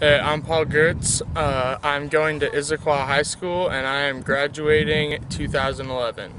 Hey, I'm Paul Gertz. Uh, I'm going to Issaquah High School and I am graduating 2011.